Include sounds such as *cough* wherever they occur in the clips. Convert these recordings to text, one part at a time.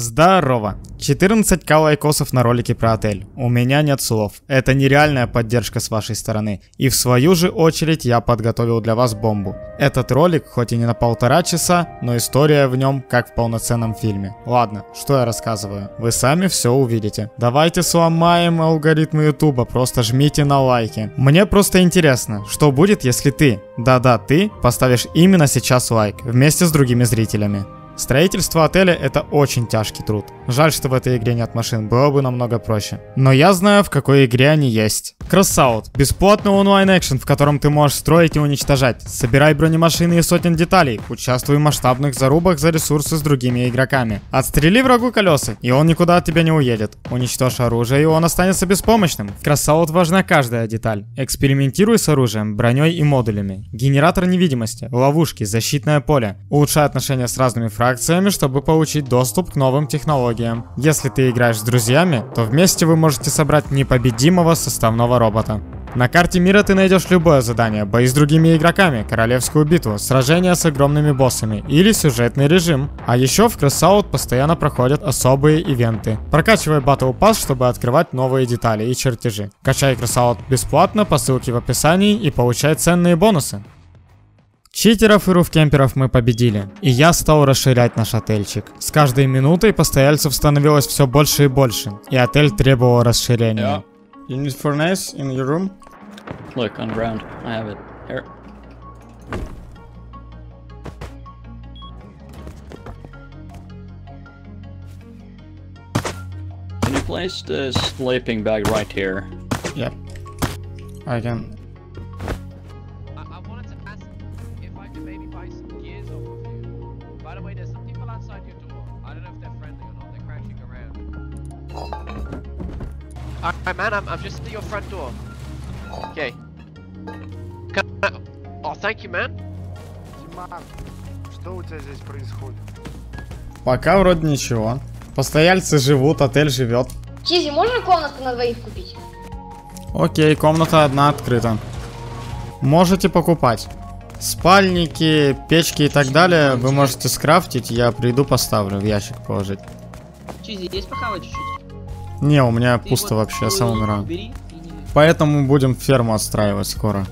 Здорово! 14к лайкосов на ролике про отель. У меня нет слов. Это нереальная поддержка с вашей стороны. И в свою же очередь я подготовил для вас бомбу. Этот ролик, хоть и не на полтора часа, но история в нем как в полноценном фильме. Ладно, что я рассказываю? Вы сами все увидите. Давайте сломаем алгоритмы ютуба, просто жмите на лайки. Мне просто интересно, что будет, если ты, да-да, ты, поставишь именно сейчас лайк, вместе с другими зрителями. Строительство отеля это очень тяжкий труд. Жаль, что в этой игре нет машин, было бы намного проще. Но я знаю, в какой игре они есть. Crossout. Бесплатный онлайн-экшен, в котором ты можешь строить и уничтожать. Собирай бронемашины из сотен деталей. Участвуй в масштабных зарубах за ресурсы с другими игроками. Отстрели врагу колеса, и он никуда от тебя не уедет. Уничтожь оружие, и он останется беспомощным. В Crossout важна каждая деталь. Экспериментируй с оружием, броней и модулями. Генератор невидимости, ловушки, защитное поле. Улучшай отношения с разными фракциями, чтобы получить доступ к новым технологиям. Если ты играешь с друзьями, то вместе вы можете собрать непобедимого составного робота. На карте мира ты найдешь любое задание, бои с другими игроками, королевскую битву, сражения с огромными боссами или сюжетный режим. А еще в Crossout постоянно проходят особые ивенты. Прокачивай Battle Pass, чтобы открывать новые детали и чертежи. Качай Crossout бесплатно по ссылке в описании и получай ценные бонусы. Читеров и руфкемперов мы победили, и я стал расширять наш отельчик. С каждой минутой постояльцев становилось все больше и больше, и отель требовал расширения. You need furnace in your room? Look, on ground. I have it. Here. Can you place the sleeping bag right here? Yep. I can. Alright, man, I'm, I'm just at your front door. Okay. Can I... Oh, thank you, man. Тимар, что у тебя здесь происходит? Пока вроде ничего. Постояльцы живут, отель живет. Чизи, можно комнату на двоих купить? Окей, комната одна открыта. Можете покупать. Спальники, печки и так далее вы можете скрафтить, я приду поставлю в ящик положить. Чизи, есть похавать чуть-чуть? Не, у меня Ты пусто вот вообще, я сам умираю. Поэтому будем ферму отстраивать скоро.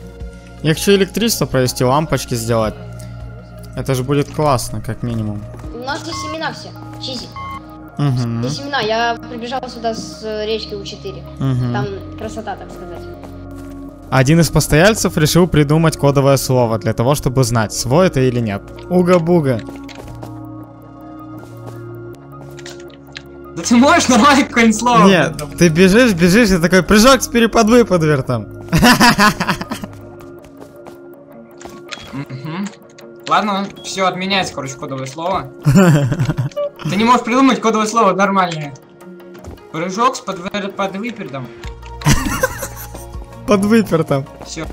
Я хочу электричество провести, лампочки сделать. Это же будет классно, как минимум. У нас есть семена все. Чизи. Угу. Есть семена. Я прибежал сюда с э, речки У4. угу. Там красота, так сказать. Один из постояльцев решил придумать кодовое слово для того, чтобы знать, свой это или нет. Уга-буга. Да ты можешь нормально какое-нибудь слово? Нет, ты бежишь, бежишь, и такой прыжок с перепад выпадвертом. Мгм. Ладно, все отменяется, короче, кодовое слово. *laughs* Ты не можешь придумать кодовое слово нормальное. Прыжок с подвер- под выпердом. Под выпертом. Все.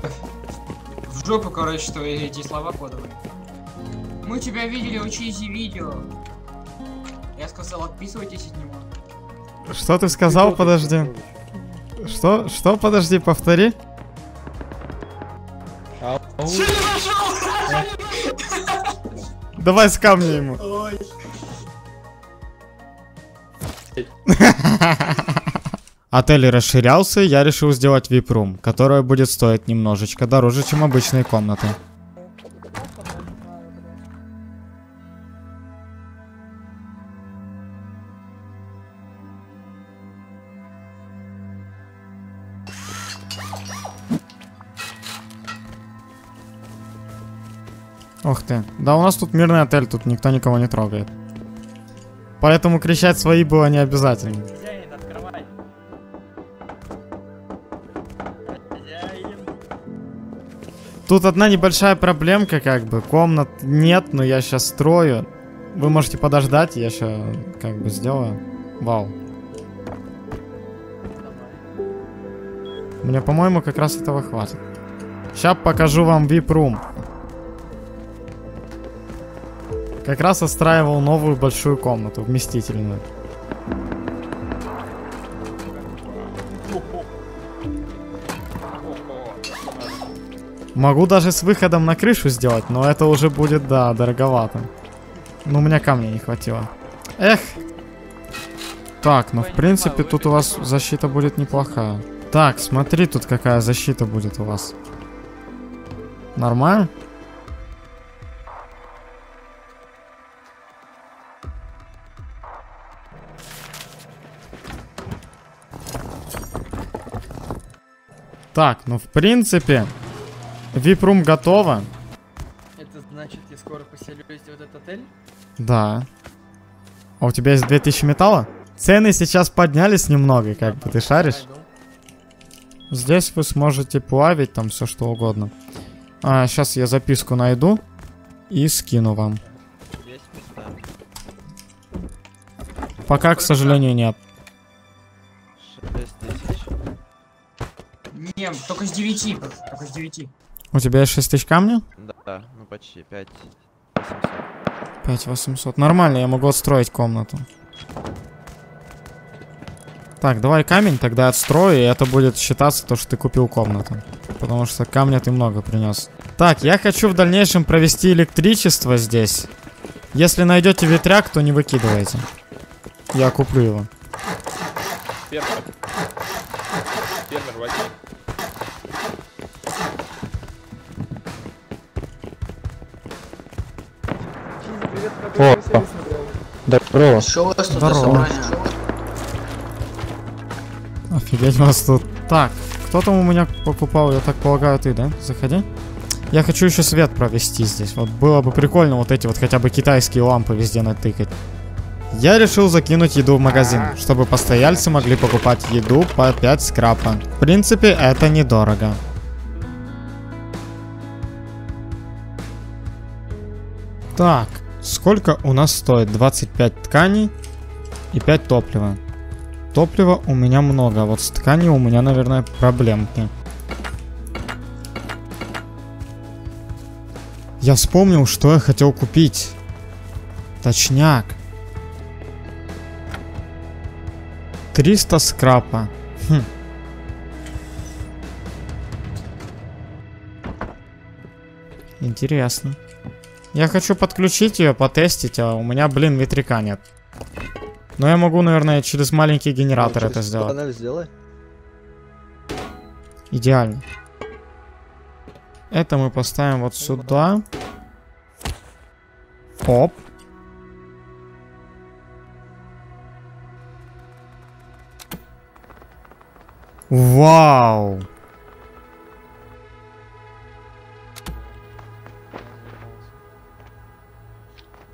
В жопу, короче, твои эти слова кодовые. Мы тебя видели, учись видео. Я сказал, отписывайтесь от него. Что ты сказал? Подожди. Что? Что? Подожди, повтори. Давай с камня ему. Отель расширялся, и я решил сделать VIP-рум, которая будет стоить немножечко дороже, чем обычные комнаты. Ух ты. Да у нас тут мирный отель, тут никто никого не трогает. Поэтому кричать свои было не обязательно. Тут одна небольшая проблемка, как бы. Комнат нет, но я сейчас строю. Вы можете подождать, я сейчас как бы сделаю. Вау. Мне, по-моему, как раз этого хватит. Сейчас покажу вам VIP-рум. Как раз отстраивал новую большую комнату, вместительную. Могу даже с выходом на крышу сделать, но это уже будет, да, дороговато. Но у меня камня не хватило. Эх, Так, ну в принципе тут у вас защита будет неплохая. Так, смотри, тут какая защита будет у вас. Нормально? Так, ну в принципе, вип-рум готово. Это значит, я скоро поселюсь в этот отель? Да. А у тебя есть 2000 металла? Цены сейчас поднялись немного, как бы ты шаришь? Здесь вы сможете плавить там все что угодно. А, сейчас я записку найду и скину вам. Есть места. Пока, к сожалению, нет. 6 тысяч. Не, только с 9, только с 9. У тебя есть 6 тысяч камня? Да, ну почти 5 800. 5800. Нормально, я могу отстроить комнату. Так, давай камень тогда отстрою, и это будет считаться то, что ты купил комнату. Потому что камня ты много принес. Так, я хочу в дальнейшем провести электричество здесь. Если найдете ветряк, то не выкидывайте. Я куплю его. Фермер. Фермер, возьми. Здорово. Здорово. Офигеть вас тут. Так, кто там у меня покупал, я так полагаю, ты, да? Заходи. Я хочу еще свет провести здесь. Вот было бы прикольно вот эти вот хотя бы китайские лампы везде натыкать. Я решил закинуть еду в магазин, чтобы постояльцы могли покупать еду по 5 скрапа. В принципе, это недорого. Так, сколько у нас стоит? 25 тканей и 5 топлива. Топлива у меня много, а вот с тканью у меня, наверное, проблемки. Я вспомнил, что я хотел купить. Точняк. 300 скрапа. Хм. Интересно. Я хочу подключить ее, потестить, а у меня, блин, ветряка нет. Но я могу, наверное, через маленький генератор это сделать. Панель сделай. Идеально. Это мы поставим вот сюда. Оп. Вау.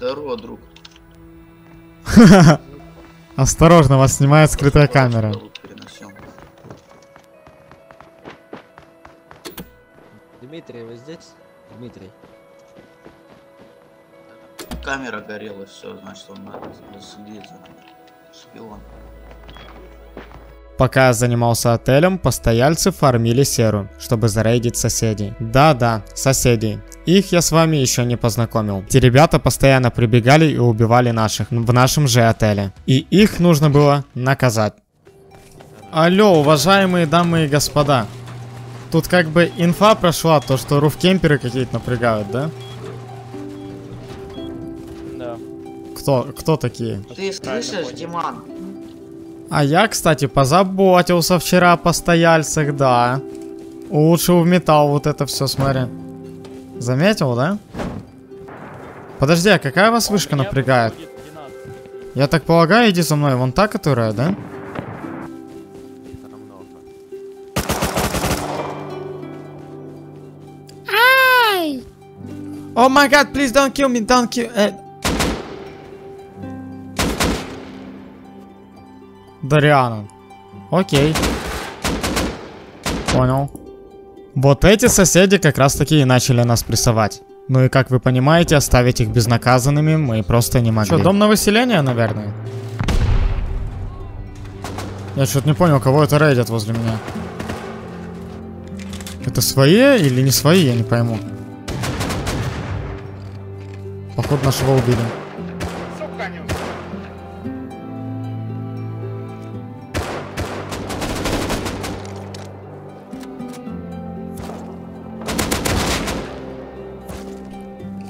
Здорово, друг. *laughs* Осторожно, вас снимает скрытая камера. Дмитрий, вы здесь? Дмитрий. Камера горела, все, значит, он надо следить за нами. Шпион. Пока я занимался отелем, постояльцы фармили серу, чтобы зарейдить соседей. Да-да, соседей. Их я с вами еще не познакомил. Те ребята постоянно прибегали и убивали наших в нашем же отеле. И их нужно было наказать. Алло, уважаемые дамы и господа. Тут как бы инфа прошла, то что руфкемперы какие-то напрягают, да? Да. Кто, кто такие? Ты слышишь, Диман? А я, кстати, позаботился вчера о постояльцах, да. Улучшил в металл вот это все, смотри. Заметил, да? Подожди, а какая вас вышка напрягает? Я так полагаю, иди за мной, вон та, которая, да? Много. О май гад, please don't kill me, don't kill... э. Дариана. Окей. Понял. Вот эти соседи как раз таки и начали нас прессовать. Ну и как вы понимаете, оставить их безнаказанными мы просто не могли. Что, дом на выселение, наверное? Я что-то не понял, кого это рейдят возле меня. Это свои или не свои, я не пойму. Походу нашего убили.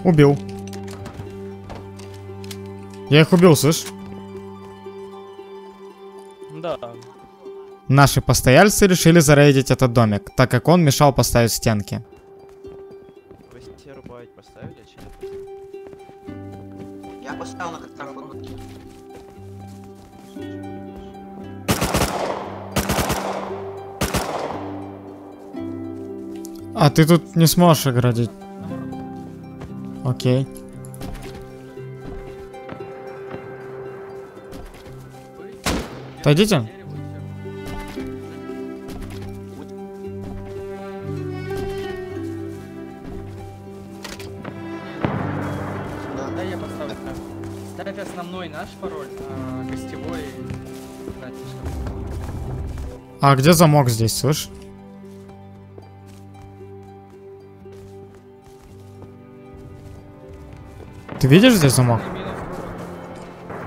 Убил. Я их убил, слышь? Да. Наши постояльцы решили зарейдить этот домик, так как он мешал поставить стенки. Нет? Я поставил на вот А ты тут не сможешь оградить. Окей. Отойдите. Да, я поставлю. Ставь основной наш пароль, а гостевой... А где замок здесь, слышь? Видишь здесь замок?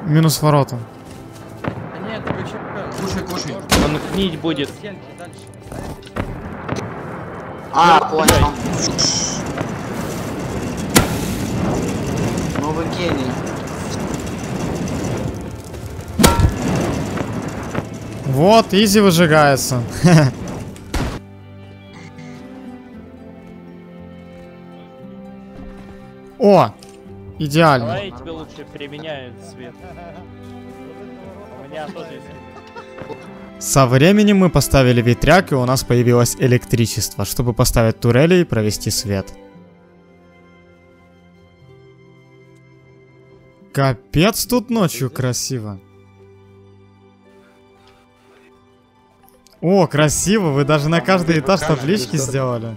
Минус ворота. Нет? Кушай, кушай. Он гнить будет. А, понял. Вы гений. Вот, изи выжигается. *laughs* О! Идеально. Давай я тебе лучше применяю свет. У меня тоже есть. Со временем мы поставили ветряк, и у нас появилось электричество, чтобы поставить турели и провести свет. Капец тут ночью красиво. О, красиво, вы даже на каждый этаж таблички сделали.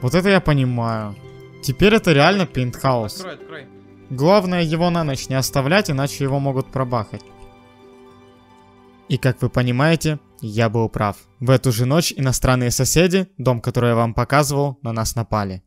Вот это я понимаю. Теперь это реально пентхаус. Открой, открой. Главное его на ночь не оставлять, иначе его могут пробахать. И как вы понимаете, я был прав. В эту же ночь иностранные соседи, дом, который я вам показывал, на нас напали.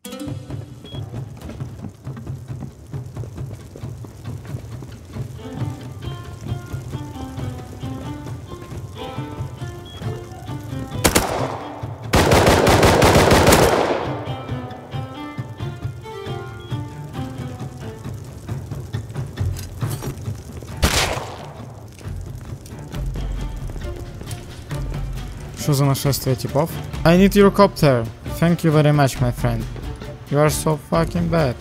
Что за нашествие типов? I need your copter. Thank you very much, my friend. You are so fucking bad.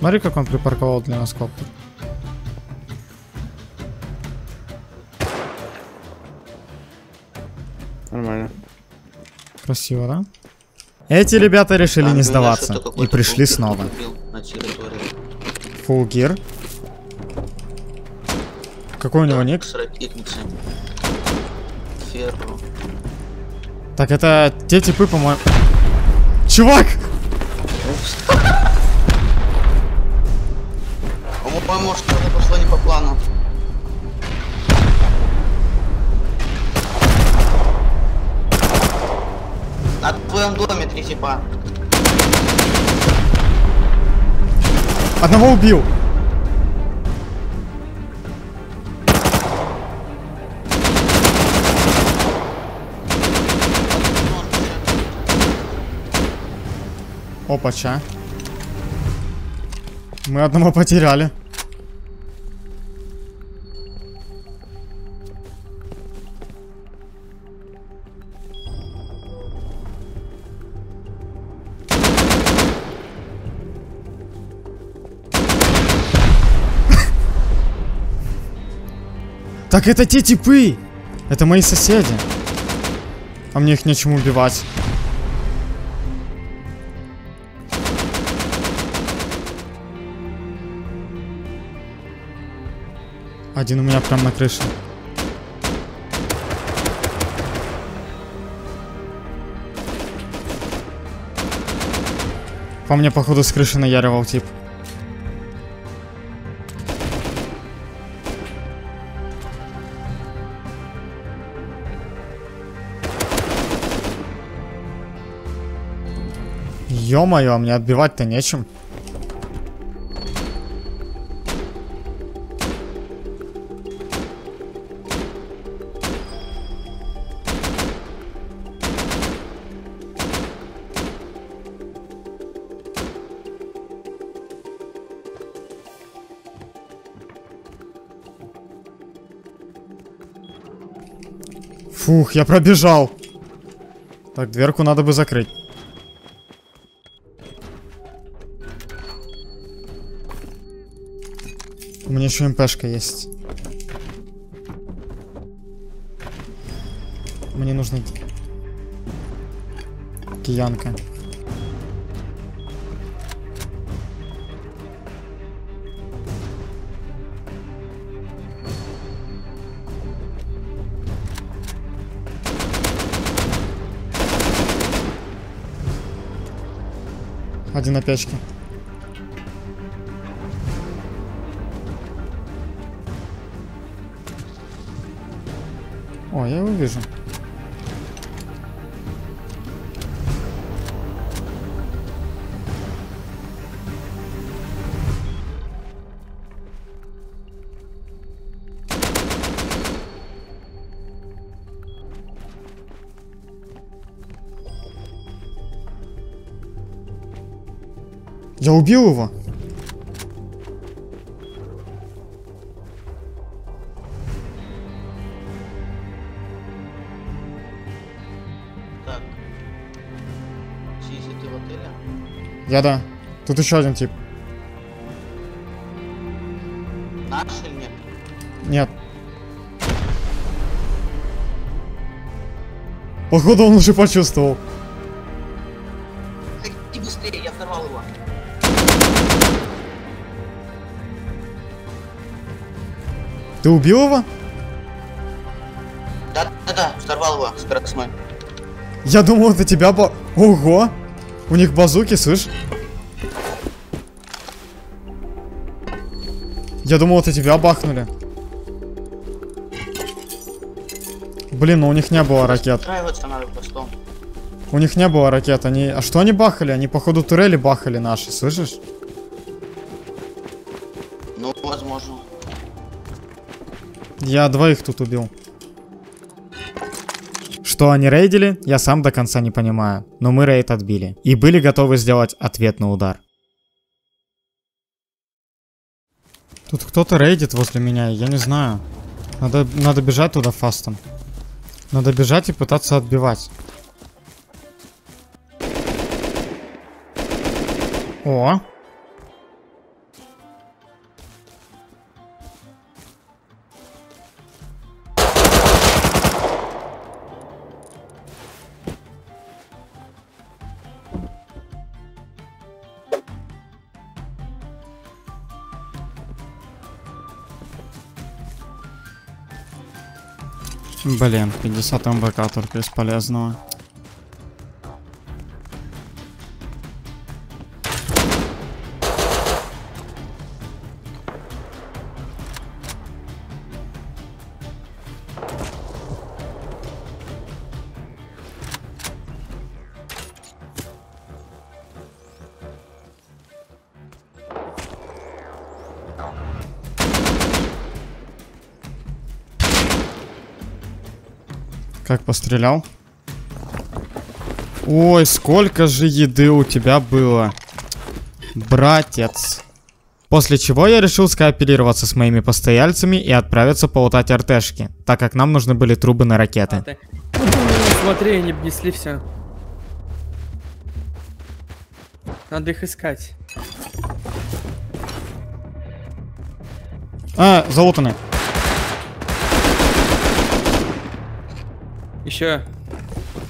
Смотри, как он припарковал для нас коптер. Нормально. Красиво, да? Эти ребята решили А, не ну, сдаваться и пришли снова. gear. Какой у него ник? С ракетницей. Ферру. Так, это те типы, по-моему... Чувак! По-моему, что-то пошло не по плану. На твоем доме три типа. Одного убил! Опача. Мы одного потеряли. *laughs* Так это те типы! Это мои соседи. А мне их нечем убивать. Один у меня прям на крыше. По мне, походу, с крыши наяривал тип. Ё-моё, а мне отбивать-то нечем. Фух, я пробежал. Так, дверку надо бы закрыть. У меня еще МПшка есть. Мне нужно киянка. Один на печке. О, я его вижу. Я убил его. Так. Чизи, ты в отеле? Я да. Тут еще один тип. Наш или нет? Нет. Походу он уже почувствовал. Ты убил его? Да, да, да, взорвал его, скоростной. Я думал, это тебя по... Ого! У них базуки, слышь? Я думал, это тебя бахнули. Блин, ну у них не было ракет. У них не было ракет. Они... А что они бахали? Они, походу, турели бахали наши, слышишь? Ну, возможно. Я двоих тут убил. Что они рейдили, я сам до конца не понимаю. Но мы рейд отбили. И были готовы сделать ответный удар. Тут кто-то рейдит возле меня, я не знаю. Надо, надо бежать туда фастом. Надо бежать и пытаться отбивать. О! Блин, 50 МБК только из полезного. Как пострелял? Ой, сколько же еды у тебя было. Братец. После чего я решил скооперироваться с моими постояльцами и отправиться полутать РТшки, так как нам нужны были трубы на ракеты. Ты. Смотри, они обнесли все. Надо их искать. А, залутаны. Еще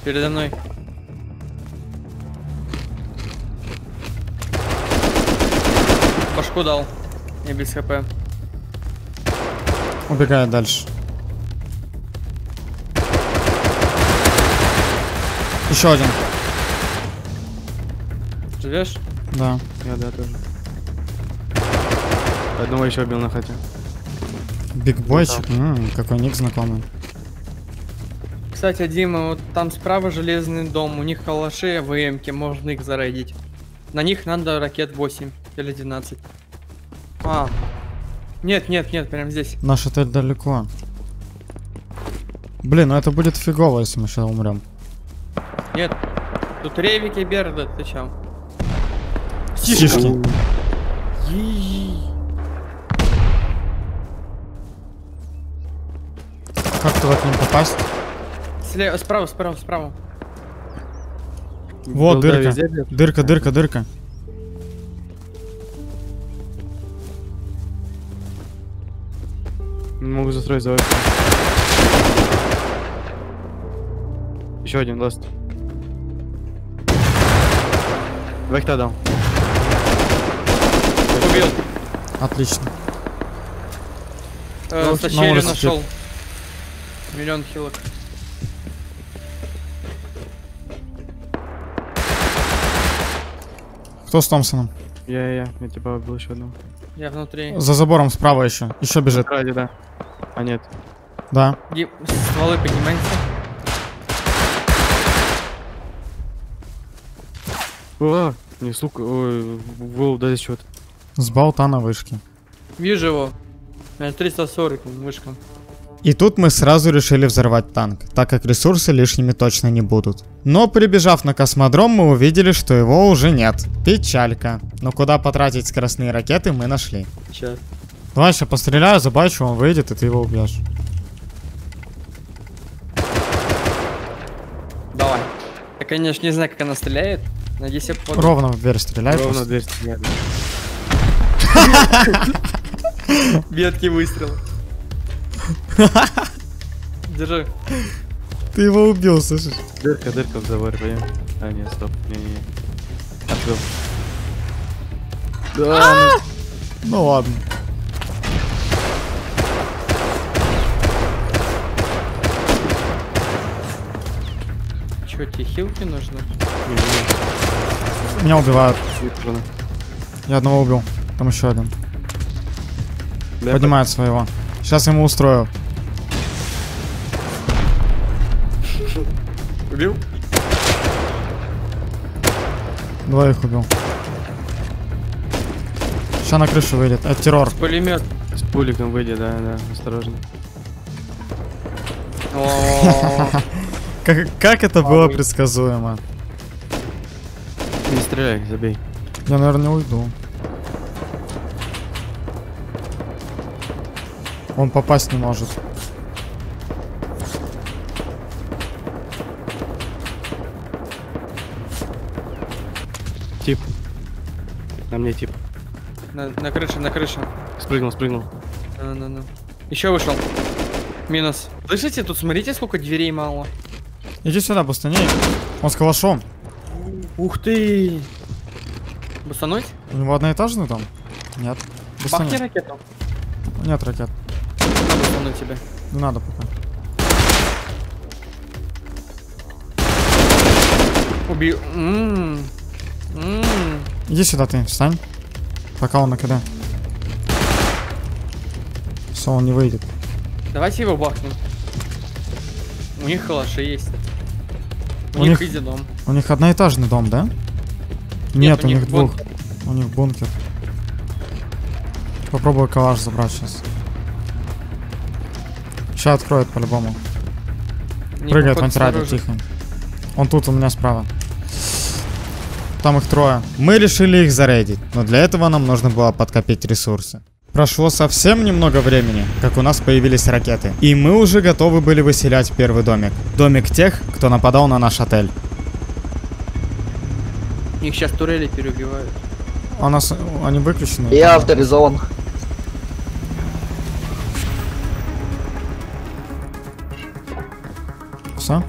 передо мной. Башку дал. Не без хп. Убегает дальше. Еще один. Живешь? Да. Я да тоже. Одного еще убил на хате. Бигбойчик. М, какой ник знакомый. Кстати, Дима, вот там справа железный дом, у них калаши, АВМки, можно их зарейдить. На них надо ракет 8 или 12. А. Нет, нет, нет, прям здесь. Наш отель далеко. Блин, ну это будет фигово, если мы сейчас умрем. Нет. Тут ревики Берда, ты чё? Стишки. Как туда к ним попасть? Слева, справа, справа, справа. Вот Билда дырка. везде? Дырка, дырка, дырка. Не могу застроить за Еще один ласт. Векта дал. Убил. Отлично. Э, улице нашел. Миллион хилок. Кто с Томпсоном? Я, я, я, я типа убил еще одного. Я внутри. За забором справа еще. Еще бежит. Ради, да. А нет. Да. Дим, стволы поднимайте. О, не сука, ой, голову дали счет. С болта на вышке. Вижу его. На 340 вышка. И тут мы сразу решили взорвать танк, так как ресурсы лишними точно не будут. Но прибежав на космодром, мы увидели, что его уже нет. Печалька. Но куда потратить скоростные ракеты мы нашли. Сейчас. Давай сейчас постреляю, забачу, он выйдет, и ты его убьешь. Давай. Я, конечно, не знаю, как она стреляет. Надеюсь, я под... Ровно в дверь стреляй. Ровно просто. в дверь стреляет. *laughs* Меткий выстрел. Держи. Ты его убил, слышишь? Дырка, дырка в заборе, пойдем. А, нет, стоп, не-не-не. Открыл. Да, Ну ладно. Чё, тебе хилки нужны? Меня убивают. Я одного убил. Там еще один. Поднимает своего. Сейчас ему устрою. Убил? Двоих убил. Сейчас на крышу выйдет. Это террор. Пулемет. С пуликом выйди, да, да, осторожно. *laughs* Как, как это было предсказуемо? Не стреляй, забей. Я, наверное, уйду. Он попасть не может. На мне тип. на, на крыше, на крыше. Спрыгнул, спрыгнул. Ну, ну, ну. Еще вышел. Минус. Слышите, тут смотрите, сколько дверей мало. Иди сюда, бустани. Он с калашом. Ух ты! Бустануть? У него одноэтажный там? Нет. Бустани. Бахни ракету. Нет ракет. На бустануть тебя. Не надо пока. Убил. Ммм. Ммм. Иди сюда ты, встань. Пока он на КД. Все, он не выйдет. Давайте его бахнем. У них калаши есть. У, У них изи дом. У них одноэтажный дом, да? Нет, у, них двух. У них бункер. Попробую калаш забрать сейчас. Сейчас откроет по-любому. Не, Прыгает в снаружи. тихо. Он тут у меня справа. Там их трое. Мы решили их зарейдить, но для этого нам нужно было подкопить ресурсы. Прошло совсем немного времени, как у нас появились ракеты, и мы уже готовы были выселять первый домик. Домик тех, кто нападал на наш отель. Их сейчас турели переубивают. А у нас они выключены? Я авторизован. Все?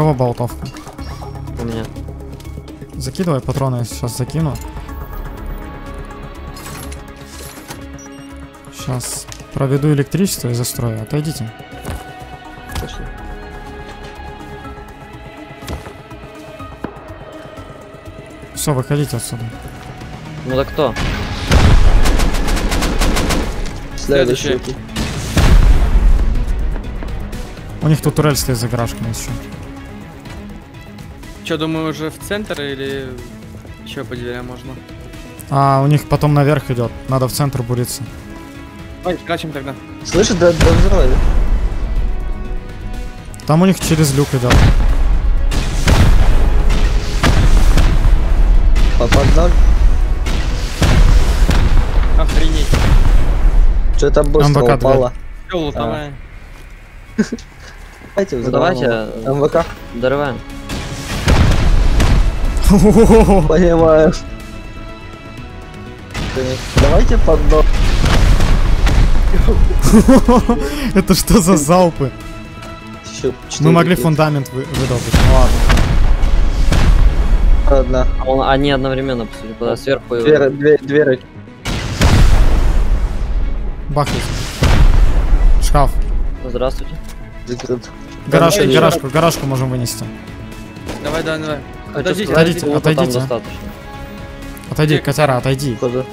Кого болтовка? У меня. Закидывай патроны, я сейчас закину. Сейчас проведу электричество и застрою. Отойдите. Пошли. Все, выходите отсюда. Ну так кто? Следующий. Следующий. У них тут турель стоит за гаражками еще. Че, думаю, уже в центр или еще по дверям можно? А у них потом наверх идет. Надо в центр буриться. Давай, крачем тогда. Слышишь, да, да взрывай. Там у них через люк идет. Попадал. Охренеть. Что-то быстро МВК упало. Все, лутовая. *laughs* Давайте Ну, давайте. МВК. Дорываем. *laughs* Понимаю. Давайте под. *laughs* Это что за залпы? Мы могли фундамент вы- выдолбить. Ну ладно. Одна. А он- они одновременно, по сути, куда сверху и... Две, две, две Бахнуть. Шкаф. Здравствуйте. закрыт. Давай, гаражку, гаражку можем вынести. Давай, давай, давай. Подождите, Отойдите, отойдите. достаточно. Отойди, котяра, отойди. Ходу.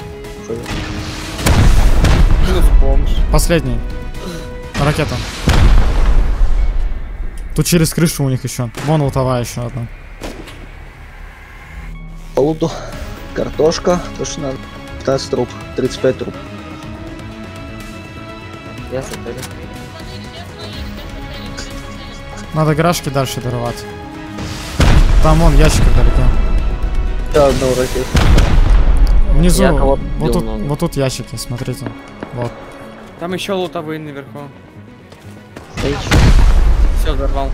Последний. Ракета. Тут через крышу у них еще. Вон лутовая еще одна. По луту. Картошка. То, что надо. 15 труп. 35 труп. Я. Надо гаражки дальше дорывать. Там вон ящик вдалеке. Еще одного ракет. Внизу. Я Вот бил тут, вот тут ящики, смотрите. Вот. Там еще лутовые наверху. Стоит. Все, взорвал.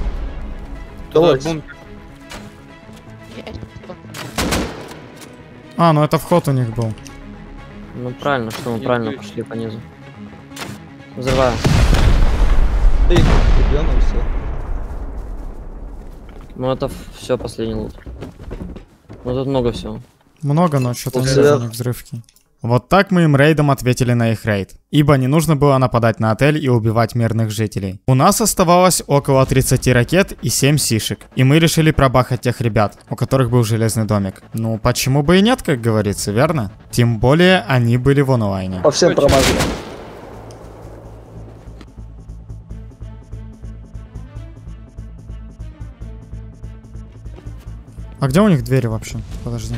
Туда бункер. А, ну это вход у них был. Ну правильно, что мы правильно ключ. пошли по низу. Взрываю. Ты, ребенок, все. Ну это все последний лут. Ну тут много всего. Много, но что-то не сверх. у них взрывки. Вот так мы им рейдом ответили на их рейд. Ибо не нужно было нападать на отель и убивать мирных жителей. У нас оставалось около 30 ракет и 7 сишек. И мы решили пробахать тех ребят, у которых был железный домик. Ну, почему бы и нет, как говорится, верно? Тем более, они были в онлайне. По всем промазали. А где у них двери вообще? Подожди.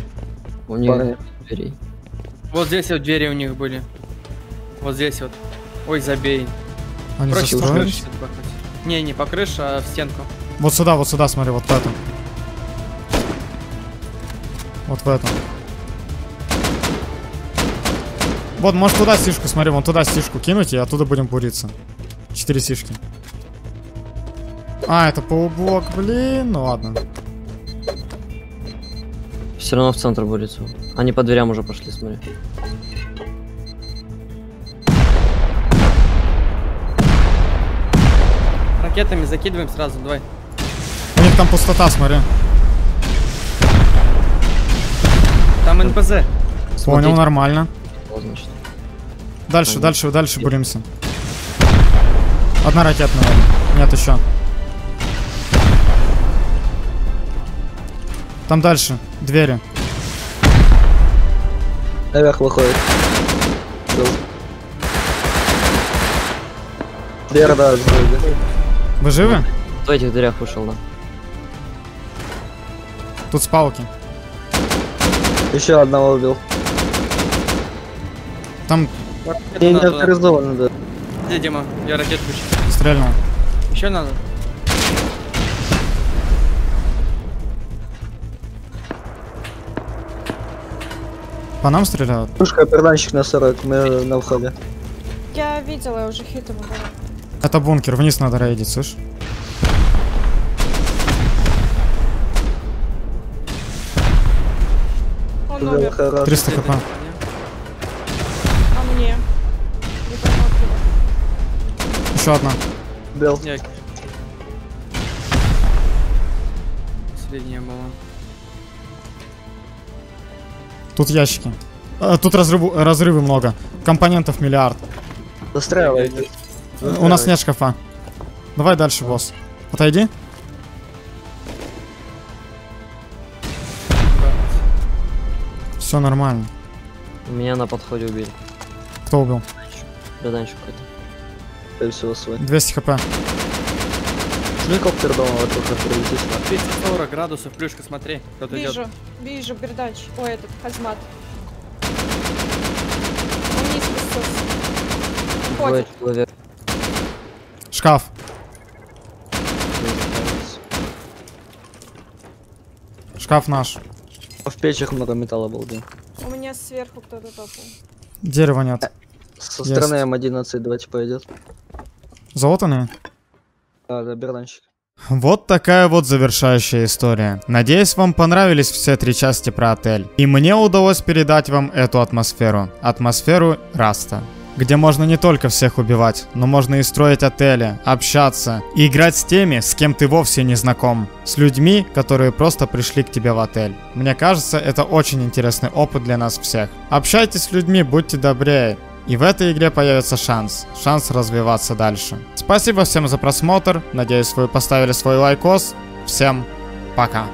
У них Парни. дверей. Вот здесь вот двери у них были. Вот здесь вот. Ой, забей. Они Проще по застроились? крыше. Не, не по крыше, а в стенку. Вот сюда, вот сюда, смотри, вот в этом. Вот в этом. Вот, может туда сишку, смотри, вон туда сишку кинуть, и оттуда будем буриться. Четыре сишки. А, это полублок, блин, ну ладно. Все равно в центр борется. Они по дверям уже пошли, смотри. Ракетами закидываем сразу, давай. У них там пустота, смотри. Там НПЗ. Понял, Смотрите, нормально. вот, значит. Дальше, Понятно. дальше, дальше буримся. Одна ракета, наверное. Нет, еще. Там дальше. Двери. Наверх выходит. Дверь, да, сзади. Вы живы? В этих дверях вышел, да. Тут с палки. Еще одного убил. Там Не, не надо авторизован, да. Где Дима? Я ракет включил. стрельнул. Еще надо? По нам стреляют? Пушка, перданчик на 40, мы на входе. Я видела, я уже хит ему дала. Это бункер, вниз надо рейдить, слышь? Он умер. хорошо. 300 хп. А мне? Еще одна. Бел. Нет. Последняя была. Тут ящики. А, Тут разрыву- разрывы много. Компонентов миллиард. Застраивайте. У нас нет шкафа. Давай дальше, босс. Отойди. Все нормально. Меня на подходе убили. Кто убил? Беданчик какой-то. Скорее всего, свой. 200 хп. Геликоптер дома вокруг прилетит. 240 градусов, плюшка, смотри, кто-то идет. Вижу, вижу, бердач. Ой, этот, хазмат. Он вниз спустился. Ходит. человек. Шкаф. Шкаф наш. В печах много металла был, да. У меня сверху кто-то топал. Дерева нет. Со Есть. стороны М11 давайте пойдет. Залутанные? Да, да, берданчик. Вот такая вот завершающая история. Надеюсь, вам понравились все три части про отель. И мне удалось передать вам эту атмосферу. Атмосферу Rust а. Где можно не только всех убивать, но можно и строить отели, общаться, и играть с теми, с кем ты вовсе не знаком. С людьми, которые просто пришли к тебе в отель. Мне кажется, это очень интересный опыт для нас всех. Общайтесь с людьми, будьте добрее. И в этой игре появится шанс. Шанс развиваться дальше. Спасибо всем за просмотр. Надеюсь, вы поставили свой лайкос. Всем пока.